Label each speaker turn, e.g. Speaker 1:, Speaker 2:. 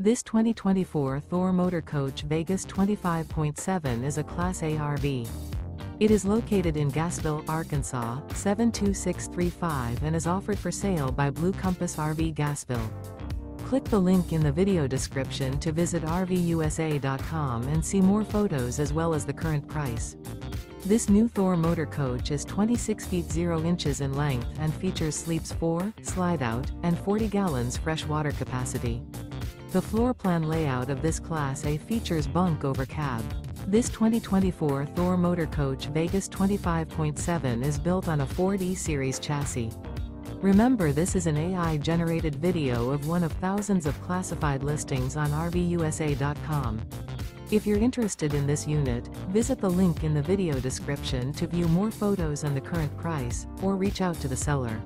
Speaker 1: This 2024 Thor Motor Coach Vegas 25.7 is a Class A RV. It is located in Gassville, Arkansas, 72635 and is offered for sale by Blue Compass RV Gassville. Click the link in the video description to visit RVUSA.com and see more photos as well as the current price. This new Thor motor coach is 26 feet 0 inches in length and features sleeps 4, slide out, and 40 gallons fresh water capacity. The floor plan layout of this Class A features bunk over cab. This 2024 Thor Motor Coach Vegas 25.7 is built on a Ford E-Series chassis. Remember this is an AI-generated video of one of thousands of classified listings on RVUSA.com. If you're interested in this unit, visit the link in the video description to view more photos and the current price, or reach out to the seller.